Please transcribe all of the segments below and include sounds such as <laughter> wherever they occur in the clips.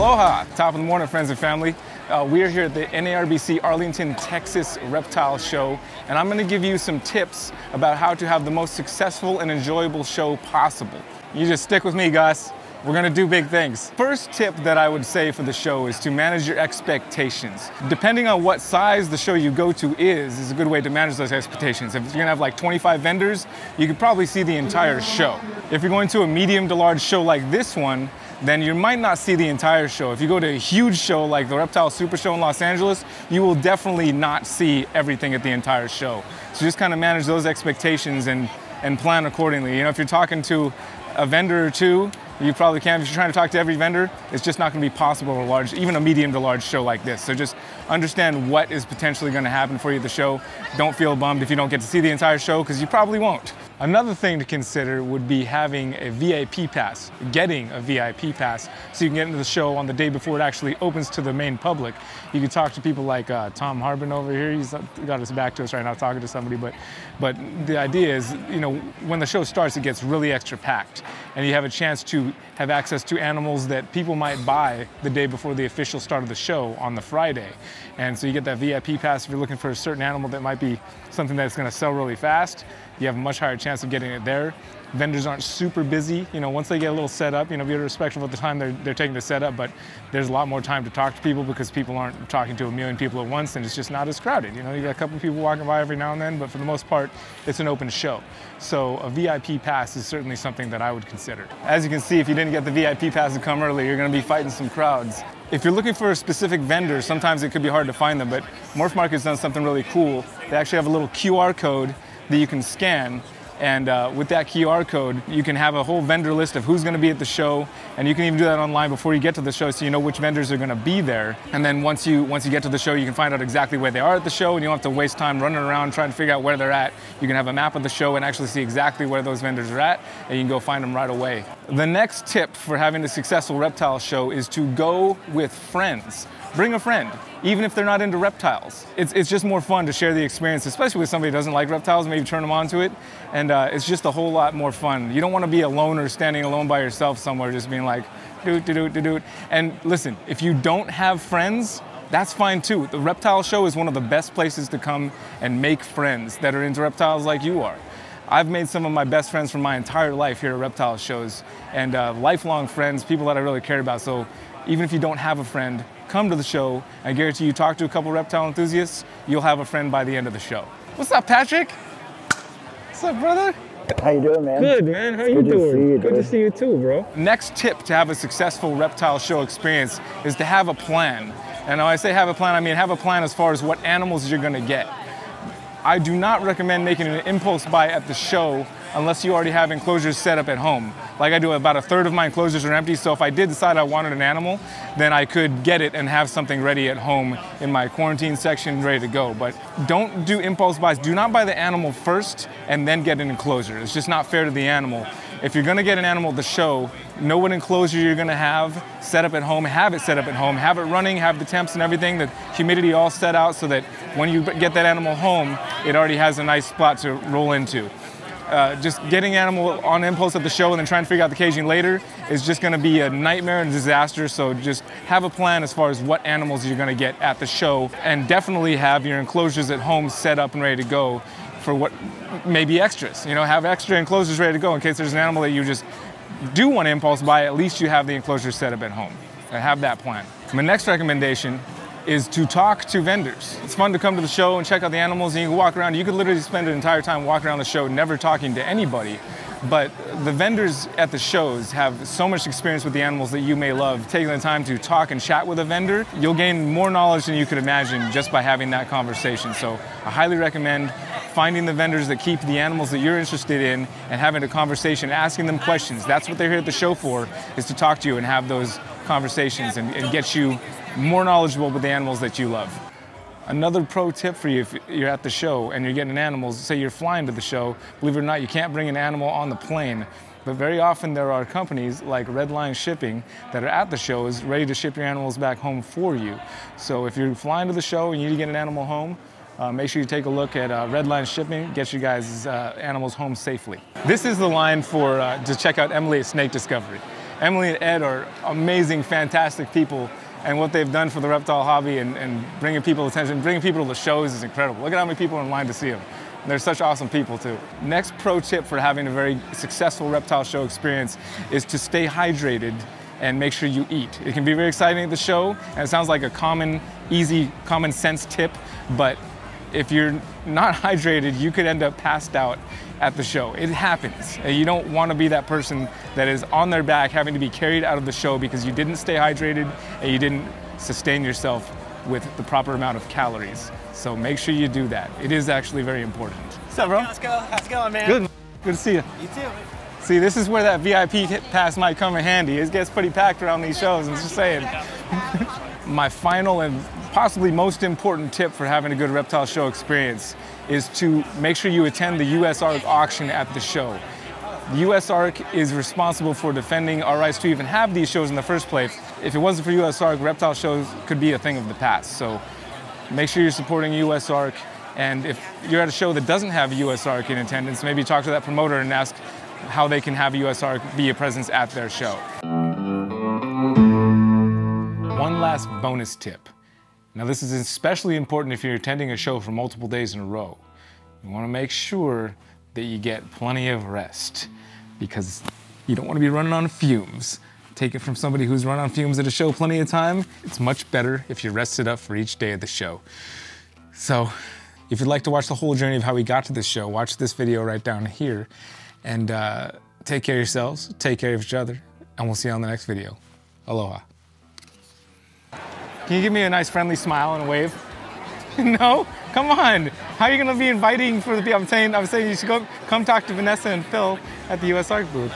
Aloha, top of the morning, friends and family. Uh, we are here at the NARBC Arlington, Texas Reptile Show, and I'm going to give you some tips about how to have the most successful and enjoyable show possible. You just stick with me, guys. We're gonna do big things. First tip that I would say for the show is to manage your expectations. Depending on what size the show you go to is, is a good way to manage those expectations. If you're gonna have like 25 vendors, you could probably see the entire show. If you're going to a medium to large show like this one, then you might not see the entire show. If you go to a huge show like the Reptile Super Show in Los Angeles, you will definitely not see everything at the entire show. So just kind of manage those expectations and, and plan accordingly. You know, if you're talking to a vendor or two, you probably can. If you're trying to talk to every vendor, it's just not going to be possible for a large, even a medium to large show like this. So just understand what is potentially going to happen for you at the show. Don't feel bummed if you don't get to see the entire show because you probably won't. Another thing to consider would be having a VIP pass, getting a VIP pass, so you can get into the show on the day before it actually opens to the main public. You can talk to people like uh, Tom Harbin over here. He's got his back to us right now talking to somebody, but, but the idea is, you know, when the show starts, it gets really extra packed, and you have a chance to have access to animals that people might buy the day before the official start of the show on the Friday. And so you get that VIP pass if you're looking for a certain animal that might be something that's going to sell really fast you have a much higher chance of getting it there. Vendors aren't super busy. You know, once they get a little set up, you know, be respectful of the time they're, they're taking to set up, but there's a lot more time to talk to people because people aren't talking to a million people at once and it's just not as crowded. You know, you got a couple people walking by every now and then, but for the most part, it's an open show. So a VIP pass is certainly something that I would consider. As you can see, if you didn't get the VIP pass to come early, you're gonna be fighting some crowds. If you're looking for a specific vendor, sometimes it could be hard to find them, but MorphMarket's done something really cool. They actually have a little QR code that you can scan. And uh, with that QR code, you can have a whole vendor list of who's going to be at the show, and you can even do that online before you get to the show, so you know which vendors are going to be there. And then once you once you get to the show, you can find out exactly where they are at the show, and you don't have to waste time running around trying to figure out where they're at. You can have a map of the show and actually see exactly where those vendors are at, and you can go find them right away. The next tip for having a successful reptile show is to go with friends. Bring a friend even if they're not into reptiles. It's, it's just more fun to share the experience, especially with somebody who doesn't like reptiles, maybe turn them on to it. And uh, it's just a whole lot more fun. You don't want to be a loner standing alone by yourself somewhere, just being like, do do do do do. And listen, if you don't have friends, that's fine too. The reptile show is one of the best places to come and make friends that are into reptiles like you are. I've made some of my best friends from my entire life here at reptile shows and uh, lifelong friends, people that I really care about. So even if you don't have a friend, come to the show. I guarantee you talk to a couple reptile enthusiasts, you'll have a friend by the end of the show. What's up, Patrick? What's up, brother? How you doing, man? Good, man. How it's you good doing? To see you, good dude. to see you too, bro. Next tip to have a successful reptile show experience is to have a plan. And when I say have a plan, I mean have a plan as far as what animals you're gonna get. I do not recommend making an impulse buy at the show unless you already have enclosures set up at home. Like I do, about a third of my enclosures are empty, so if I did decide I wanted an animal, then I could get it and have something ready at home in my quarantine section ready to go. But don't do impulse buys. Do not buy the animal first and then get an enclosure. It's just not fair to the animal. If you're gonna get an animal at the show, know what enclosure you're gonna have set up at home, have it set up at home, have it running, have the temps and everything, the humidity all set out so that when you get that animal home, it already has a nice spot to roll into. Uh, just getting animal on impulse at the show and then trying to figure out the caging later is just going to be a nightmare and disaster. So just have a plan as far as what animals you're going to get at the show, and definitely have your enclosures at home set up and ready to go for what may be extras. You know, have extra enclosures ready to go in case there's an animal that you just do want to impulse buy. At least you have the enclosure set up at home. And have that plan. My next recommendation is to talk to vendors. It's fun to come to the show and check out the animals and you can walk around. You could literally spend an entire time walking around the show never talking to anybody. But the vendors at the shows have so much experience with the animals that you may love. Taking the time to talk and chat with a vendor, you'll gain more knowledge than you could imagine just by having that conversation. So I highly recommend finding the vendors that keep the animals that you're interested in and having a conversation, asking them questions. That's what they're here at the show for, is to talk to you and have those conversations and, and get you more knowledgeable with the animals that you love. Another pro tip for you if you're at the show and you're getting animals, say you're flying to the show, believe it or not, you can't bring an animal on the plane. But very often there are companies like Red Redline Shipping that are at the shows ready to ship your animals back home for you. So if you're flying to the show and you need to get an animal home, uh, make sure you take a look at uh, Redline Shipping, get you guys uh, animals home safely. This is the line for uh, to check out Emily at Snake Discovery. Emily and Ed are amazing, fantastic people. And what they've done for the reptile hobby and, and bringing people attention, bringing people to the shows is incredible. Look at how many people are in line to see them. They're such awesome people too. Next pro tip for having a very successful reptile show experience is to stay hydrated and make sure you eat. It can be very exciting at the show, and it sounds like a common, easy, common sense tip, but if you're not <laughs> hydrated, you could end up passed out at the show. It happens. And you don't want to be that person that is on their back having to be carried out of the show because you didn't stay hydrated and you didn't sustain yourself with the proper amount of calories. So make sure you do that. It is actually very important. What's up, bro? Let's go. How's it going, man? Good. Good to see you. You too. See, this is where that VIP pass might come in handy. It gets pretty packed around these shows, I'm just saying. <laughs> My final and possibly most important tip for having a good reptile show experience is to make sure you attend the USARK auction at the show. The USARK is responsible for defending our rights to even have these shows in the first place. If it wasn't for USARK, reptile shows could be a thing of the past. So make sure you're supporting USARK. And if you're at a show that doesn't have USARK in attendance, maybe talk to that promoter and ask how they can have USARK be a presence at their show. One last bonus tip. Now this is especially important if you're attending a show for multiple days in a row. You wanna make sure that you get plenty of rest because you don't wanna be running on fumes. Take it from somebody who's run on fumes at a show plenty of time. It's much better if you rested up for each day of the show. So if you'd like to watch the whole journey of how we got to this show, watch this video right down here. And uh, take care of yourselves, take care of each other, and we'll see you on the next video. Aloha. Can you give me a nice friendly smile and a wave? <laughs> no? Come on. How are you gonna be inviting for the people? I'm saying I'm saying you should go come talk to Vanessa and Phil at the USARK booth.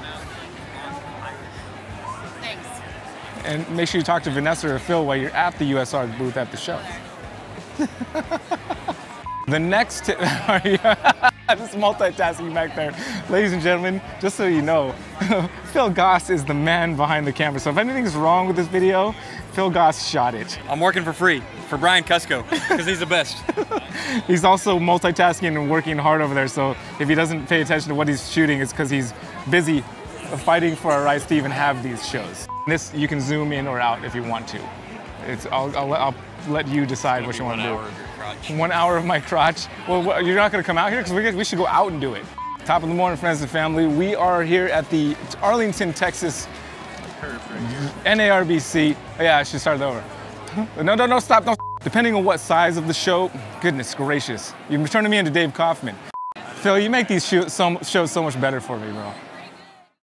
Thanks. And make sure you talk to Vanessa or Phil while you're at the USARK booth at the show. <laughs> the next <laughs> tip, <laughs> just multitasking back there. Ladies and gentlemen, just so you know, <laughs> Phil Goss is the man behind the camera. So if anything's wrong with this video, Phil Goss shot it. I'm working for free for Brian Kusko because he's the best. <laughs> he's also multitasking and working hard over there. So if he doesn't pay attention to what he's shooting, it's because he's busy fighting for our rights to even have these shows. This you can zoom in or out if you want to. It's I'll, I'll, I'll let you decide what you want to do. One hour of my crotch. Well, you're not to come out here because we, we should go out and do it. Top of the morning, friends and family. We are here at the Arlington, Texas NARBC. Oh, yeah, I should start over. No, no, no, stop, no. Depending on what size of the show, goodness gracious. You're turning me into Dave Kaufman. Phil, you make these shows so, shows so much better for me, bro.